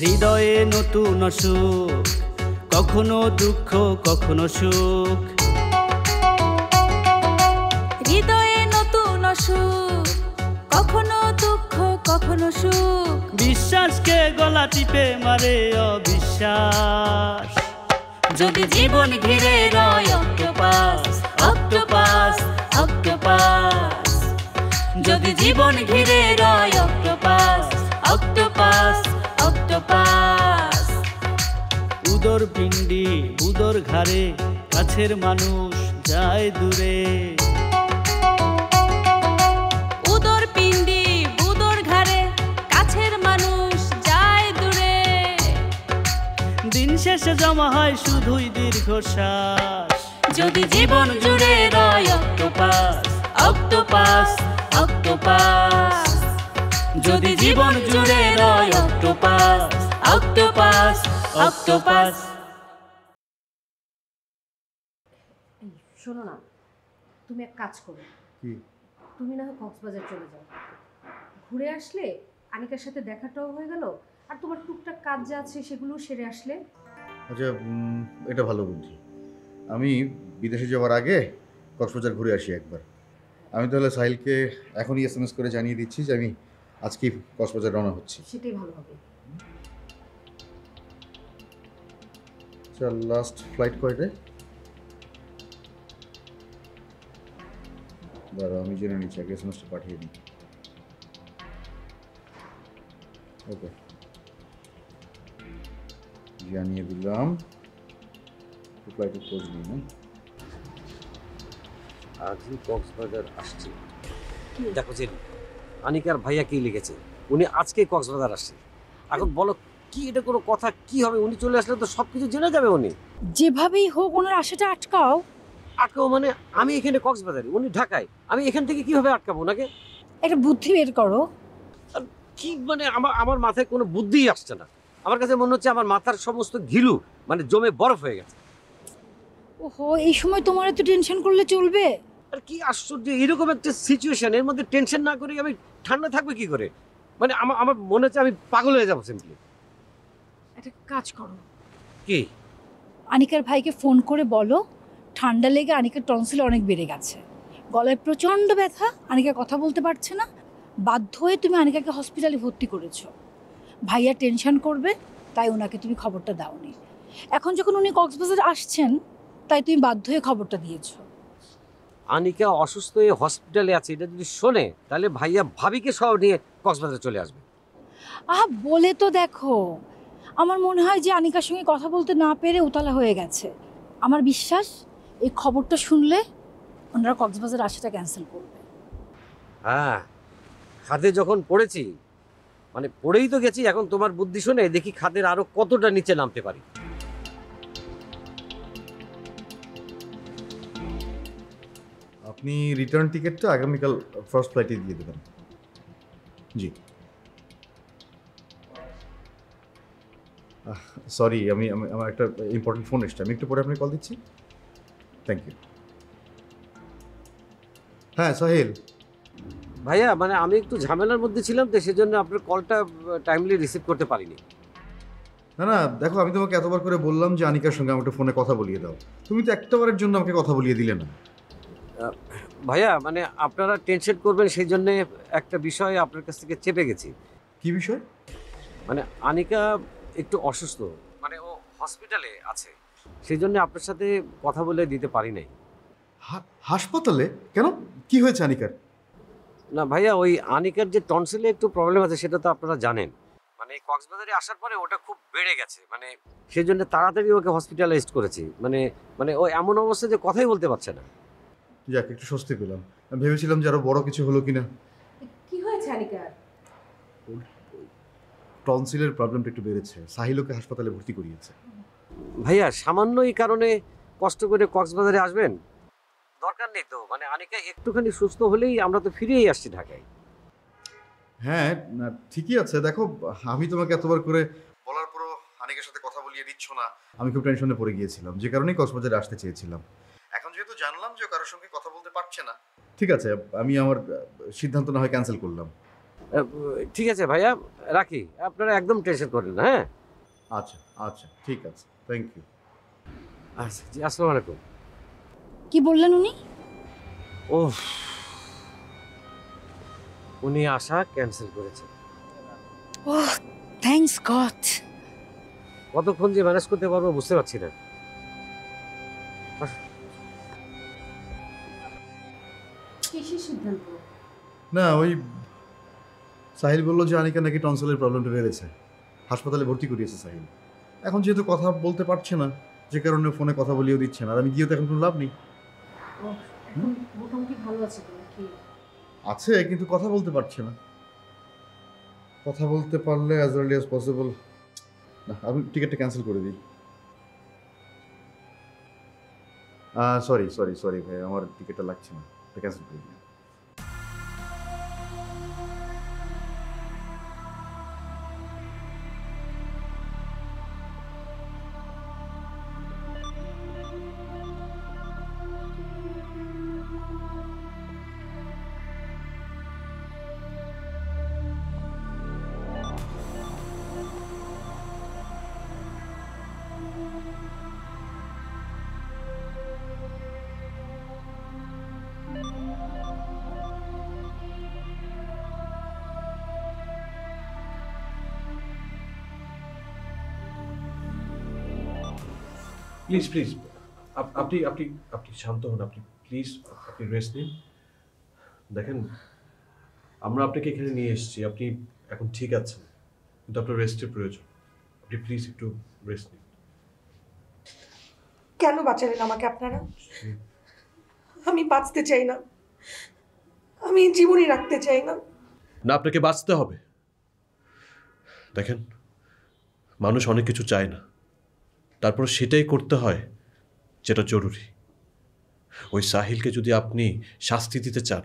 হৃদয়ে নতুন সুখ কখনো দুঃখ কখনো সুখ। হৃদয়ে নতুন সুখ কখনো দুঃখ কখনো সুখ। বিশ্বাসকে গলা টিপে মারে অবিশ্বাস। যদি জীবন ঘিরে রয় অক্টোপাস অক্টোপাস অক্টোপাস। যদি জীবন ঘিরে রয় উদর পিণ্ডি উদর ঘাড়ে কাছের মানুষ যায় দূরে। উদর পিণ্ডি ঘাড়ে কাছের মানুষ যায় দূরে। দিন শেষে জমা হয় শুধুই দীর্ঘশ্বাস। যদি জীবন জুড়ে রয় অক্টোপাস অক্টোপাস অক্টোপাস। যদি জীবন জুড়ে রয় অক্টোপাস অক্টোপাস। অক্টোপাস শোনো না। তুমি এক কাজ করো। কি? তুমি না হয় কক্সবাজার চলে যাও। ঘুরে আসলে আনিকার সাথে দেখাটাও হয়ে গেল আর তোমার টুকটাক কাজ যা আছে সেগুলো সেরে আসলে। আচ্ছা এটা ভালো বুদ্ধি। আমি বিদেশে যাওয়ার আগে কক্সবাজার ঘুরে আসি একবার। আমি তাহলে সাহিলকে এখনই এস এম এস করে জানিয়ে দিচ্ছি যে আমি আজকেই কক্সবাজার রওনা হচ্ছি। সেটাই ভালো হবে। আচ্ছা লাস্ট ফ্লাইট কয়টায়? দাঁড়াও আমি জেনে নিচ্ছি আগে এস পাঠিয়ে দিই। ওকে জানিয়ে দিলাম। ফ্লাইটের খোঁজ নিই না আজই কক্সবাজার আসছে। দেখো যে আনিকার ভাইয়া কি লিখেছে? উনি আজকে কক্সবাজার আসছে। এখন বলো কি এটা কোনো কথা কি হবে? উনি চলে আসলে তো সব কিছু জেনে যাবে উনি। যেভাবেই হোক ওনার আশাটা আটকাও। আটকাও মানে আমি এখানে কক্সবাজারে উনি ঢাকায়। আমি এখান থেকে কীভাবে আটকাবো ওনাকে? একটা বুদ্ধি বের করো। কি মানে আমার আমার মাথায় কোনো বুদ্ধিই আসছে না। আমার কাছে মনে হচ্ছে আমার মাথার সমস্ত ঘিলু মানে জমে বরফ হয়ে গেছে। ওহো এই সময় তোমার এত টেনশন করলে চলবে? আর কি আশ্চর্য এরকম একটা সিচুয়েশন এর মধ্যে টেনশন না করে আমি ঠান্ডা থাকবে কি করে? মানে আমার আমার মনে হচ্ছে আমি পাগল হয়ে যাব সিম্পলি একটা কাজ করো। কি? আনিকার ভাইকে ফোন করে বলো ঠান্ডা লেগে আনিকার টনসিল অনেক বেড়ে গেছে। গলায় প্রচণ্ড ব্যথা আনিকা কথা বলতে পারছে না। বাধ্য হয়ে তুমি আনিকাকে হসপিটালে ভর্তি করেছ। ভাইয়া টেনশন করবে তাই ওনাকে তুমি খবরটা দাওনি। এখন যখন উনি কক্সবাজার আসছেন তাই তুমি বাধ্য হয়ে খবরটা দিয়েছ। আনিকা অসুস্থ হয়ে হসপিটালে আছে এটা যদি শোনে তাহলে ভাইয়া ভাবিকে সহ নিয়ে কক্সবাজারে চলে আসবে। আহা বলে তো দেখো। আমার মনে হয় যে আনিকার সঙ্গে কথা বলতে না পেরে উতলা হয়ে গেছে। আমার বিশ্বাস এই খবরটা শুনলে ওনারা কক্সবাজার আসাটা ক্যান্সেল করবে। হ্যাঁ খাদে যখন পড়েছি মানে পড়েই তো গেছি এখন তোমার বুদ্ধি শুনে দেখি খাদের আরও কতটা নিচে নামতে পারি। আপনি রিটার্ন টিকিটটা আগামীকাল ফার্স্ট ফ্লাইটে দিয়ে দেবেন। জি। সরি আমি আমি- আমার একটা ইম্পর্টেন্ট ফোন এসছে। আমি একটু পরে আপনাকে কল দিচ্ছি। থ্যাংক ইউ হ্যাঁ সাহিল। ভাইয়া মানে আমি একটু ঝামেলার মধ্যে ছিলাম তো সেজন্য আপনার কলটা টাইমলি রিসিভ করতে পারিনি। না না দেখো আমি তোমাকে এতবার করে বললাম যে আনিকার সঙ্গে আমাকে ফোনে কথা বলিয়ে দাও। তুমি তো একটাবারের জন্য আমাকে কথা বলিয়ে দিলে না। ভাইয়া মানে আপনারা টেনশন করবেন সেই জন্য একটা বিষয় আপনার কাছ থেকে চেপে গেছি। কি বিষয়? মানে আনিকা একটু অসুস্থ মানে ও হসপিটালে আছে। সেই জন্য আপনার সাথে কথা বলে দিতে পারি নাই। হা- হাসপাতালে? কেন? কি হয়েছে আনিকার? না ভাইয়া ওই আনিকার যে টনসিলে একটু প্রবলেম আছে সেটা তো আপনারা জানেন। মানে এই কক্সবাজারে আসার পরে ওটা খুব বেড়ে গেছে মানে সেই জন্য তাড়াতাড়ি ওকে হসপিটালাইজড করেছি। মানে মানে ও এমন অবস্থা যে কথাই বলতে পারছে না। যাক একটু স্বস্তি পেলাম। আমি ভেবেছিলাম যে আরও বড় কিছু হলো কিনা। কি হয়েছে আনিকার? টনসিলের প্রবলেমটা একটু বেড়েছে। সাহিলকে হাসপাতালে ভর্তি করিয়েছে। ভাইয়া সামান্য এই কারণে কষ্ট করে কক্সবাজারে আসবেন? দরকার নেই তো মানে আনিকা একটুখানি সুস্থ হলেই আমরা তো ফিরেই আসছি ঢাকায়। হ্যাঁ না ঠিকই আছে। দেখো আমি তোমাকে এতবার করে বলার পরও আনিকের সাথে কথা বলিয়ে দিচ্ছ না। আমি খুব টেনশনে পড়ে গিয়েছিলাম যে কারণেই কক্সবাজারে আসতে চেয়েছিলাম। এখন যেহেতু জানলাম যে ও কারোর সঙ্গে কথা বলতে পারছে না ঠিক আছে আমি আমার আহ, সিদ্ধান্ত না হয় ক্যান্সেল করলাম। ঠিক আছে ভাইয়া রাখি। আপনারা একদম টেনশন করেন না হ্যাঁ? আচ্ছা আচ্ছা ঠিক আছে। থ্যাংক ইউ আচ্ছা জি আসসালামু আলাইকুম। কি বললেন উনি? ও উনি আশা ক্যান্সেল করেছেন। ও থ্যাঙ্কস গড কতক্ষণ যে ম্যানেজ করতে পারব বুঝতে পারছি না। না ওই সাহিল বলল যে আনিকা নাকি টনসিলের প্রবলেমটা বেড়েছে হাসপাতালে ভর্তি করিয়েছে সাহিল। এখন যেহেতু কথা বলতে পারছে না যে কারণে ফোনে কথা বলিয়েও দিচ্ছে না। আর আমি গিয়েও তো এখন কোনো লাভ নেই। মোটামুটি ভালো আছে আছে কিন্তু কথা বলতে পারছে না। কথা বলতে পারলে অ্যাজ আর্লি অ্যাজ পসিবল না আমি টিকিটটা ক্যান্সেল করে দিই। সরি সরি সরি ভাই আমার টিকিটটা লাগছে না। ক্যান্সেল করে দিই। প্লিজ প্লিজ আপনি আপনি আপনি শান্ত হন আপনি প্লিজ আপনি রেস্ট নিন। দেখেন আমরা আপনাকে এখানে নিয়ে এসেছি আপনি এখন ঠিক আছেন কিন্তু আপনার রেস্টের প্রয়োজন। আপনি প্লিজ একটু রেস্ট নিন। কেন বাঁচালেন আমাকে আপনারা? আমি বাঁচতে চাই না। আমি জীবনই রাখতে চাই না। না আপনাকে বাঁচতে হবে। দেখেন মানুষ অনেক কিছু চায় না। তারপর সেটাই করতে হয় যেটা জরুরি। ওই সাহিলকে যদি আপনি শাস্তি দিতে চান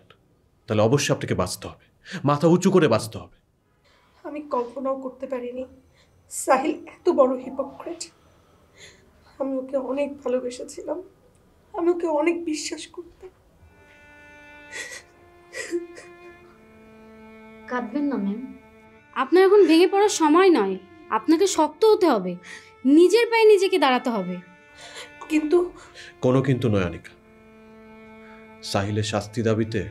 তাহলে অবশ্যই আপনাকে বাঁচতে হবে। মাথা উঁচু করে বাঁচতে হবে। আমি কল্পনাও করতে পারিনি। সাহিল এত বড় হিপোক্রেট আমি ওকে অনেক ভালোবেসেছিলাম। আমি ওকে অনেক বিশ্বাস করতাম। কাঁদবেন না ম্যাম। আপনার এখন ভেঙে পড়ার সময় নয়। আপনাকে শক্ত হতে হবে। নিজের পায়ে নিজেকে দাঁড়াতে হবে। কিন্তু কোনো কিন্তু নয় আনিকা। সাহিলের শাস্তি দাবিতে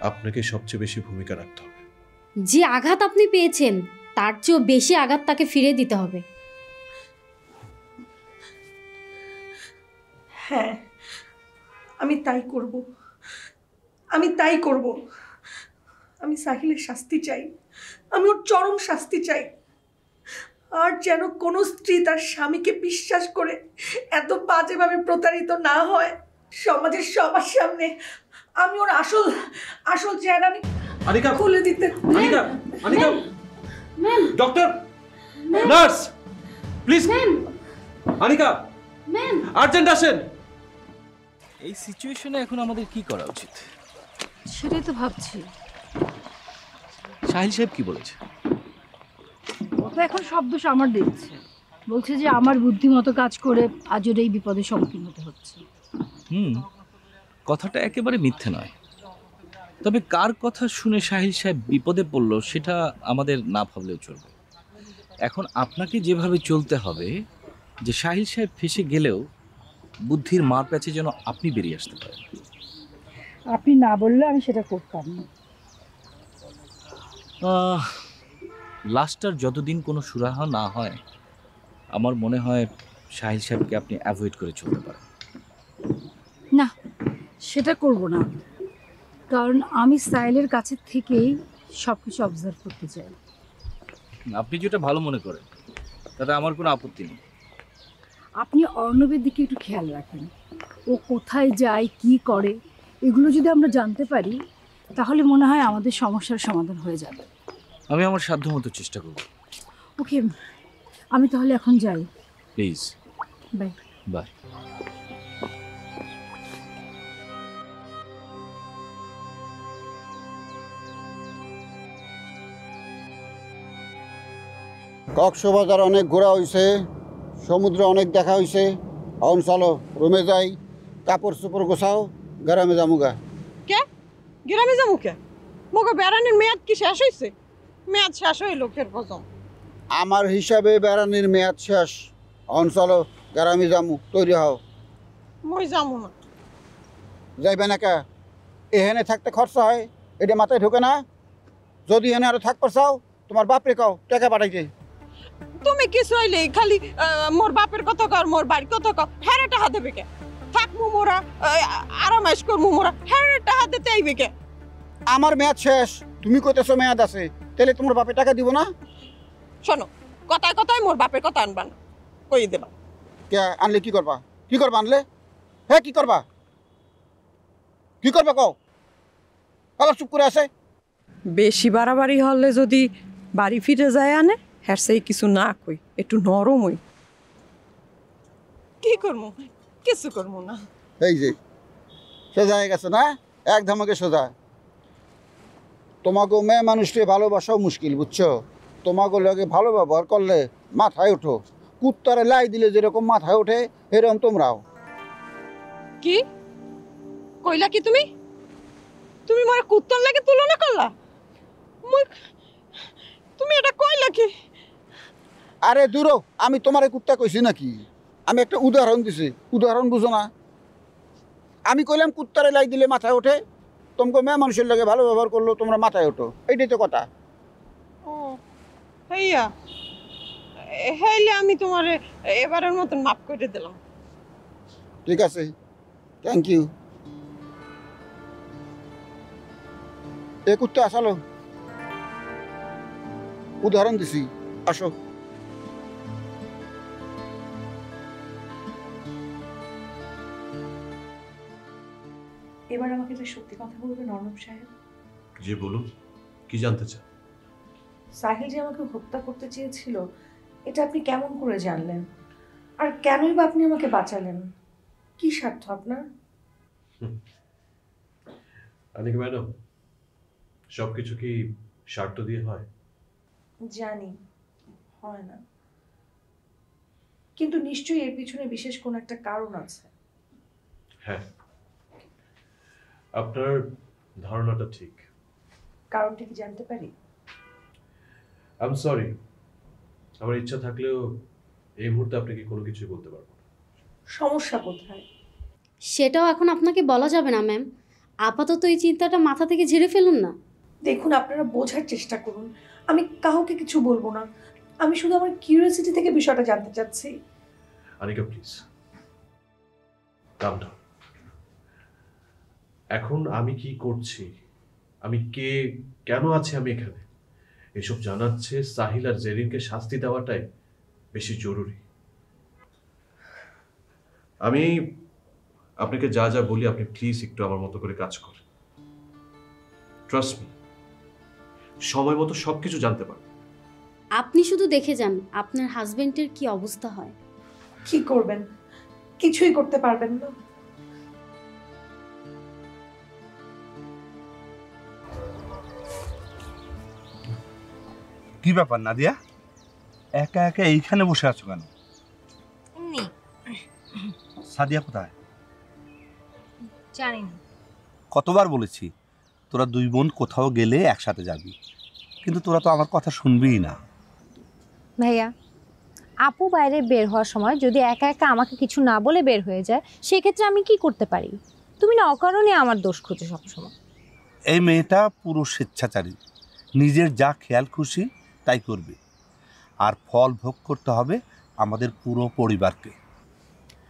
আপনাকে সবচেয়ে বেশি ভূমিকা রাখতে হবে। যে আঘাত আপনি পেয়েছেন তার চেয়েও বেশি আঘাত তাকে ফিরে দিতে হবে। হ্যাঁ আমি তাই করব। আমি তাই করব। আমি সাহিলের শাস্তি চাই। আমি ওর চরম শাস্তি চাই। আর যেন কোনো স্ত্রী তার স্বামীকে বিশ্বাস করে এত বাজেভাবে প্রতারিত না হয় সমাজের সবার সামনে। আমি ওর আসল আসল চেহারা আমি আনিকা! খুলে দিতে Anika! Anika! Ma'am! Doctor! Nurse! Please! Ma'am! Anika! Ma'am! Urgent আসেন! এই সিচুয়েশনে এখন আমাদের কি করা উচিত? সেটাই তো ভাবছি। সাহিল সাহেব কি বলেছে? তো এখন সব দোষ আমার দেখছে। বলছে যে আমার বুদ্ধিমতো কাজ করে আজ ওর এই বিপদের সম্মুখীন হতে হচ্ছে। হুম কথাটা একেবারে মিথ্যে নয়। তবে কার কথা শুনে সাহিল সাহেব বিপদে পড়ল সেটা আমাদের না ভাবলেও চলবে। এখন আপনাকে যেভাবে চলতে হবে যে সাহিল সাহেব ফেসে গেলেও বুদ্ধির মার প্যাচে যেন আপনি বেরিয়ে আসতে পারেন। আপনি না বললে আমি সেটা করতাম না। লাস্টার যতদিন কোনো সুরাহা না হয় আমার মনে হয় সাহিল সাহেবকে আপনি অ্যাভয়েড করে চলতে পারেন। না সেটা করব না। কারণ আমি স্টাইলের কাছে থেকেই সব কিছু অবজার্ভ করতে চাই। আপনি যেটা ভালো মনে করেন তাতে আমার কোনো আপত্তি নেই। আপনি অর্ণবের দিকে একটু খেয়াল রাখেন। ও কোথায় যায় কি করে এগুলো যদি আমরা জানতে পারি তাহলে মনে হয় আমাদের সমস্যার সমাধান হয়ে যাবে। আমি আমার সাধ্য মতো চেষ্টা করব। ওকে আমি তাহলে এখন যাই। প্লিজ। বাই। বাই। কক্সবাজার অনেক ঘোরা হয়েছে সমুদ্র অনেক দেখা হয়েছে এখন চলো রুমে যাই কাপড় চোপড় গোছাও গ্রামে যামুগা। গ্রামে যাব কে? মোকে বেড়ানির মেয়াদ কি শেষ হয়েছে মেয়াদ শেষ হয়ে লোকের প্রথম আমার হিসাবে বেড়ানির মেয়াদ শেষ। অন চলো গ্রামে যামু তৈরি হও। মই যাব না। যাইবে না কে? এখানে থাকতে খরচা হয় এটা মাথায় ঢোকে না। যদি এখানে আরও থাকতে চাও তোমার বাপরে কাও টাকা পাঠাইতে। তুমি কি চাইলে খালি মোর বাপের কত কর মোর বাড়ির কথা কর হ্যাঁ টাকা দেবে কে থাকমু মোরা আরামাইশ করমু মোরা হ্যাঁ টাকা দিতে আইবে কে? আমার মেয়াদ শেষ তুমি কইতেছো মেয়াদ আছে। তাহলে তোমার বাপে টাকা দিব না? শোনো কথায় কথায় মোর বাপের কথা আনবা না। কই দেবা? কে আনলে কি করবা? কি করবা আনলে? হ্যাঁ কি করবা? কি করবা কও? আবার চুপ করে আছে? বেশি বাড়াবাড়ি হলে যদি বাড়ি ফিরে যায় আনে হ্যাঁ সেই কিছু না কই একটু নরম হই। কি করব কিছু করব না। এই যে সোজা হয়ে গেছে না? এক ধমকে সোজা। তোমাকে মেয়ে মানুষকে ভালোবাসাও মুশকিল বুঝছ? তোমাকে লগে ভালো ব্যবহার করলে মাথায় ওঠো। কুত্তারে লাই দিলে যেরকম মাথায় ওঠে এরকম তোমরাও। কি? কইলা কি তুমি? তুমি মোর কুত্তর লাগে তুলনা করলা? তুমি এটা কইলা কি? আরে দূরো আমি তোমার কুত্তা কইছি নাকি? আমি একটা উদাহরণ দিছি। উদাহরণ বুঝো না। আমি কইলাম কুত্তারে লাই দিলে মাথায় ওঠে তোমাকে মেয়ে মানুষের লাগে ভালো ব্যবহার করল তোমরা মাথায় ওঠো। এইটাই তো কথা। ও হইয়া। আমি তোমারে এবারের মতন মাফ করে দিলাম। ঠিক আছে। থ্যাংক ইউ এ কুত্তা আসালো উদাহরণ দিছি। আসো। এবার আমাকে যে সত্যি কথা বলবেন অর্ণব সাহেব? জি বলুন। কি জানতে চান? সাহিল যে আমাকে হত্যা করতে চেয়েছিল এটা আপনি কেমন করে জানলেন? আর কেনই বা আপনি আমাকে বাঁচালেন? কি স্বার্থ আপনার? আনিকা ম্যাডাম সব কিছু কি স্বার্থ দিয়ে হয়? জানি হয় না। কিন্তু নিশ্চয়ই এর পিছনে বিশেষ কোনো একটা কারণ আছে। হ্যাঁ। আপনার ধারণাটা ঠিক। কারণটা কি জানতে পারি? আই এম সরি আমার ইচ্ছা থাকলেও এই মুহূর্তে আপনাকে কোনো কিছুই বলতে পারব না। সমস্যা কোথায়? সেটাও এখন আপনাকে বলা যাবে না ম্যাম আপাতত এই চিন্তাটা মাথা থেকে ঝেড়ে ফেলুন না। দেখুন আপনারা বোঝার চেষ্টা করুন। আমি কাউকে কিছু বলব না। আমি শুধু আমার কিউরিয়াসিটি থেকে বিষয়টা জানতে চাচ্ছি। আনিকা প্লিজ কাম ডাউন এখন আমি কি করছি? আমি কে? কেন আছি আমি এখানে? এসব জানাচ্ছে সাহিল আর জেরিনকে শাস্তি দেওয়াটাই বেশি জরুরি। আমি আপনাকে যা যা বলি আপনি প্লিজ একটু আমার মতো করে কাজ করেন। ট্রাস্ট মি সময় মতো সব কিছু জানতে পারবেন আপনি শুধু দেখে যান আপনার হাজবেন্ডের কি অবস্থা হয়। কি করবেন? কিছুই করতে পারবেন না। কি ব্যাপার নাদিয়া? একা একা এইখানে বসে আছো কেন? সাদিয়া কোথায়? জানি না। কতবার বলেছি তোরা দুই বোন কোথাও গেলে একসাথে যাবি। কিন্তু তোরা তো আমার কথা শুনবিই না। ভাইয়া আপু বাইরে বের হওয়ার সময় যদি একা একা আমাকে কিছু না বলে বের হয়ে যায় সেক্ষেত্রে আমি কি করতে পারি? তুমি না অকারণে আমার দোষ খুঁজো সবসময়। এই মেয়েটা পুরো স্বেচ্ছাচারী। নিজের যা খেয়াল খুশি তাই করবে। আর ফল ভোগ করতে হবে আমাদের পুরো পরিবারকে।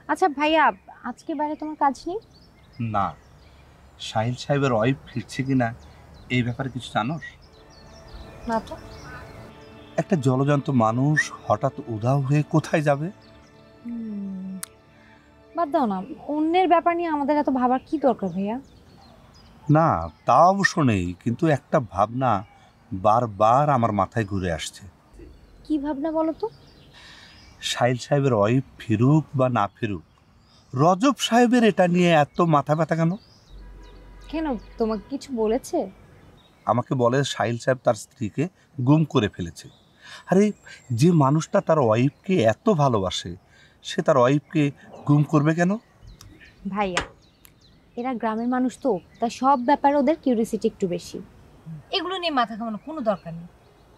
আচ্ছা ভাইয়া আজকে বাইরে তোমার কাজ নেই? না। সাহিল সাহেবের ওয়াইফ ফিরছে কিনা এই ব্যাপারে কিছু জানোস না তো একটা জলজান্ত মানুষ হঠাৎ উধাও হয়ে কোথায় যাবে? বাদ দাও না। অন্যের ব্যাপার নিয়ে আমাদের এত ভাবার কি দরকার ভাইয়া? না তা অবশ্য নেই। কিন্তু একটা ভাবনা বারবার আমার মাথায় ঘুরে আসছে। কি ভাবনা বলো তো? সাহিল সাহেবের ওয়াইফ ফিরুক বা না ফিরুক রজব সাহেবের এটা নিয়ে এত মাথা ব্যথা কেন? কেন? তোমাকে কিছু বলেছে? আমাকে বলে সাহিল সাহেব তার স্ত্রীকে গুম করে ফেলেছে। আরে যে মানুষটা তার ওয়াইফকে এত ভালোবাসে সে তার ওয়াইফকে গুম করবে কেন? ভাইয়া এরা গ্রামের মানুষ তো তাই সব ব্যাপারে ওদের কিউরিসিটি একটু বেশি। এগুলো নিয়ে মাথা ঘামানোর কোনো দরকার নেই।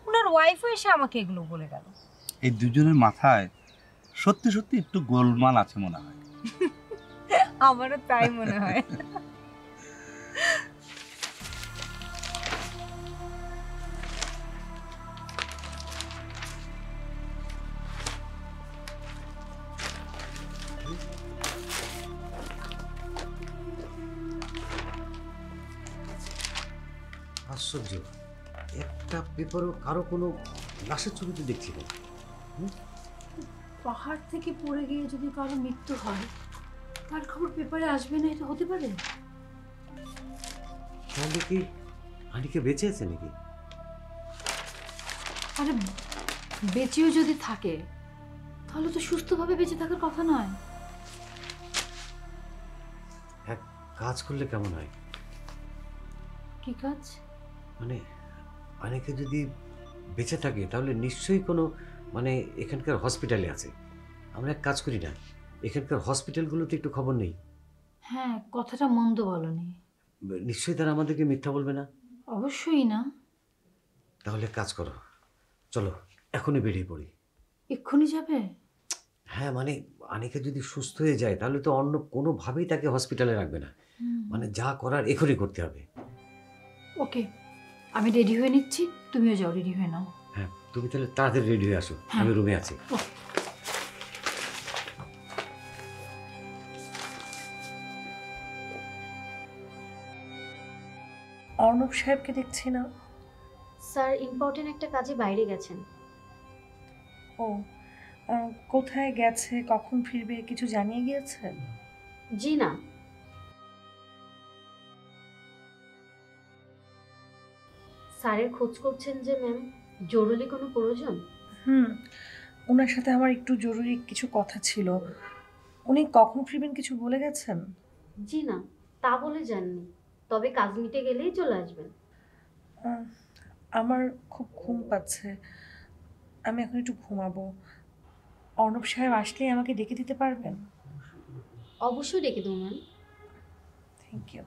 ওনার ওয়াইফও এসে আমাকে এগুলো বলে গেল। এই দুজনের মাথায় সত্যি সত্যি একটু গোলমাল আছে মনে হয়। আমারও তাই মনে হয়। পেপারও কারও কোনো লাশের ছবি তো দেখছি না। পাহাড় থেকে পড়ে গিয়ে যদি কারও মৃত্যু হয় তার খবর পেপারে আসবে না এটা হতে পারে? তাহলে কি বেঁচে আছে নাকি? আরে বেঁচেও যদি থাকে তাহলে তো সুস্থভাবে বেঁচে থাকার কথা নয়। এক কাজ করলে কেমন হয়? কি কাজ? মানে অনেকে যদি বেঁচে থাকে তাহলে নিশ্চয়ই কোনো মানে এখানকার হসপিটালে আছে। আমরা এক কাজ করি না এখানকার হসপিটালগুলোতে একটু খবর নেই। হ্যাঁ কথাটা মন্দ বলনি। নিশ্চয়ই তারা আমাদেরকে মিথ্যা বলবে না? অবশ্যই না। তাহলে কাজ করো চলো এখনই বেরিয়ে পড়ি। এক্ষুনি যাবে? হ্যাঁ মানে অনেকে যদি সুস্থ হয়ে যায় তাহলে তো অন্য কোনোভাবেই তাকে হসপিটালে রাখবে না। মানে যা করার এখনই করতে হবে। ওকে। আমি রেডি হয়ে নিচ্ছি তুমিও যাও রেডি হয়ে নাও। হ্যাঁ তুমি তাহলে তাড়াতাড়ি রেডি হয়ে আসো হ্যাঁ। আমি রুমে আছি। অর্ণব সাহেবকে দেখছি না। স্যার ইম্পর্টেন্ট একটা কাজে বাইরে গেছেন। ও কোথায় গেছে কখন ফিরবে কিছু জানিয়ে গিয়েছেন জি না। স্যারের খোঁজ করছেন যে ম্যাম জরুরি কোনো প্রয়োজন? হুম ওনার সাথে আমার একটু জরুরি কিছু কথা ছিল। উনি কখন ফিরবেন কিছু বলে গেছেন? জি না তা বলে যাননি। তবে কাজ মিটে গেলেই চলে আসবেন। আমার খুব ঘুম পাচ্ছে। আমি এখন একটু ঘুমাবো। অর্ণব সাহেব আসলেই আমাকে ডেকে দিতে পারবেন? অবশ্যই ডেকে দেবো ম্যাম। থ্যাংক ইউ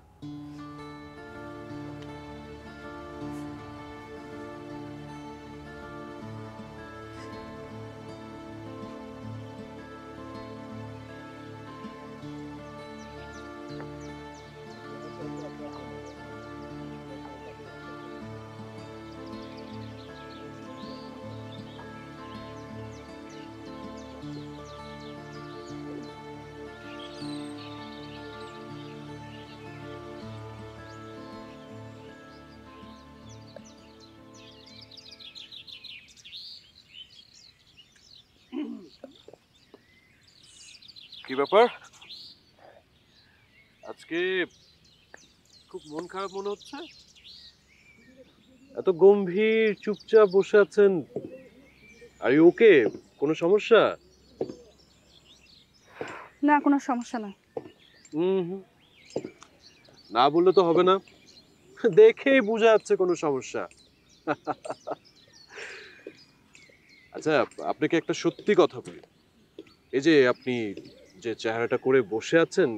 কি ব্যাপার? আজকে খুব মন খারাপ মনে হচ্ছে? এত গম্ভীর চুপচাপ বসে আছেন। আর ওকে কোনো সমস্যা? না কোনো সমস্যা হুম হুম। না বললে তো হবে না। দেখেই বোঝা যাচ্ছে কোনো সমস্যা। আচ্ছা আপনাকে একটা সত্যি কথা বলি? এই যে আপনি যে চেহারাটা করে বসে আছেন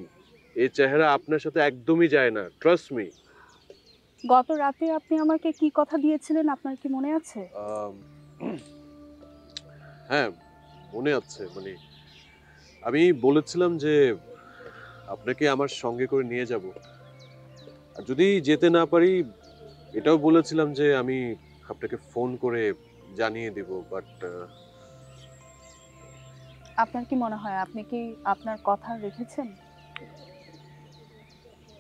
এই চেহারা আপনার সাথে একদমই যায় না ট্রাস্ট মি গত রাতে আপনি আমাকে কি কথা দিয়েছিলেন আপনার কি মনে আছে? হ্যাঁ মনে আছে মানে আমি বলেছিলাম যে আপনাকে আমার সঙ্গে করে নিয়ে যাব। আর যদি যেতে না পারি এটাও বলেছিলাম যে আমি আপনাকে ফোন করে জানিয়ে দেব বাট আপনার কি মনে হয় আপনি কি আপনার কথা রেখেছেন?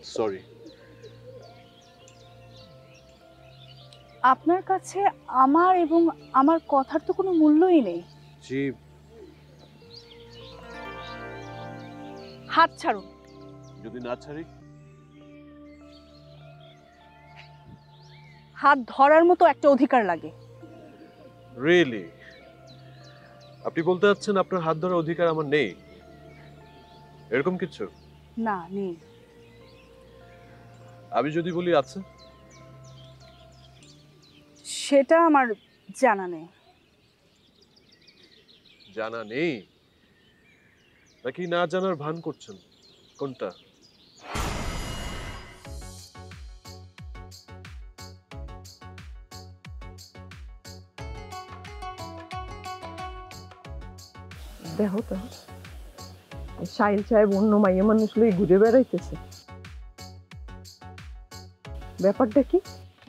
সরি আপনার কাছে আমার এবং আমার কথার তো কোনো মূল্যই নেই। জি। হাত ছাড়ুন। যদি না ছাড়ি? হাত ধরার মতো একটা অধিকার লাগে। রিয়েলি আপনি বলতে চাচ্ছেন আপনার হাত ধরার অধিকার আমার নেই? এরকম কিছু? না নেই। আমি যদি বলি আছে সেটা আমার জানা নেই। জানা নেই? নাকি না জানার ভান করছেন? কোনটা? দেখো তো। সাহিল সাহেব অন্য মাইয়া মানুষ লই ঘুরে বেড়াইতেছে। ব্যাপারটা কি?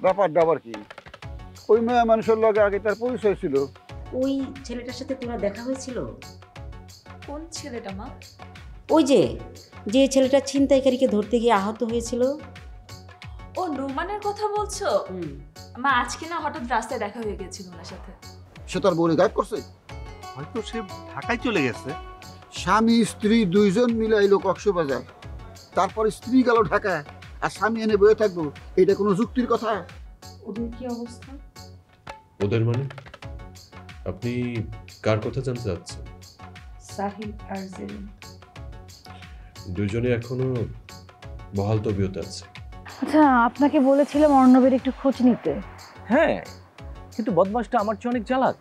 ব্যাপারটা আবার কি? ওই মেয়ে মানুষের লগে আগে তার পরিচয় ছিল। ওই ছেলেটার সাথে তোমার দেখা হয়েছিল? কোন ছেলেটা মা? ওই যে যে ছেলেটা ছিনতাইকারীকে ধরতে গিয়ে আহত হয়েছিল। ও নোমানের কথা বলছো? মা আজকে না হঠাৎ রাস্তায় দেখা হয়ে গেছিল ওনার সাথে। সে তার বউরে গায়েব করছে? হয়তো সে ঢাকায় চলে গেছে। স্বামী স্ত্রী দুইজন মিলে এলো কক্সবাজার তারপরে স্ত্রী গেল ঢাকা আর স্বামী এনে বয়ে থাকব। এটা কোনো যুক্তির কথা? ওদের কি অবস্থা? ওদের মানে? আপনি কার কথা জানতে চাচ্ছেন? সাহিল আর জেরিন। দুজনে এখনও বহাল তবিয়তে আছে। আচ্ছা আপনাকে বলেছিলাম অর্ণবের একটু খোঁজ নিতে। হ্যাঁ কিন্তু বদমাসটা আমার চেয়ে অনেক চালাক।